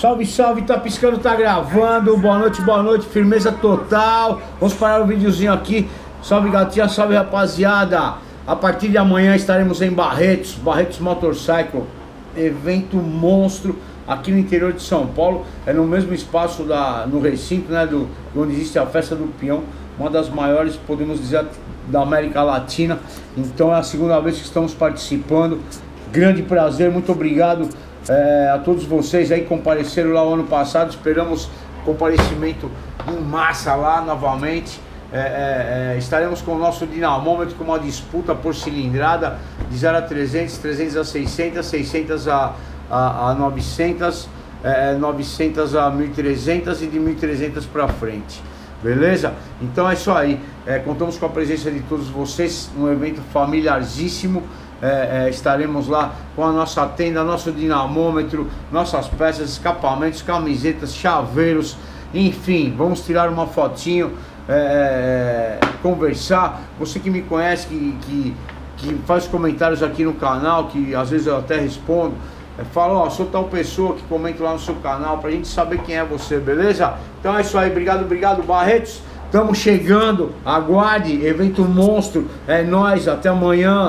Salve, salve, tá piscando, tá gravando. Boa noite, boa noite, firmeza total. Vamos parar o videozinho aqui. Salve, gatinha, salve, rapaziada. A partir de amanhã estaremos em Barretos, Barretos Motorcycle, evento monstro aqui no interior de São Paulo. É no mesmo espaço da, no recinto, né, do, onde existe a festa do peão, uma das maiores, podemos dizer, da América Latina. Então é a segunda vez que estamos participando. Grande prazer, muito obrigado é, a todos vocês aí que compareceram lá o ano passado. Esperamos comparecimento em massa lá novamente. É, é, é, estaremos com o nosso dinamômetro com uma disputa por cilindrada de 0 a 300, 300 a 600, 600 a, a, a 900, 900 a 1300 e de 1300 para frente. Beleza? Então é isso aí. É, contamos com a presença de todos vocês, um evento familiarzíssimo. É, é, estaremos lá com a nossa tenda, nosso dinamômetro, nossas peças, escapamentos, camisetas, chaveiros, enfim, vamos tirar uma fotinho, é, é, é conversar. Você que me conhece, que, que, que, faz comentários aqui no canal, que às vezes eu até respondo, é, fala, ó, sou tal pessoa que comenta lá no seu canal, pra gente saber quem é você, beleza? Então é isso aí, obrigado, obrigado, Barretos. Estamos chegando, aguarde, evento monstro, é nós, até amanhã.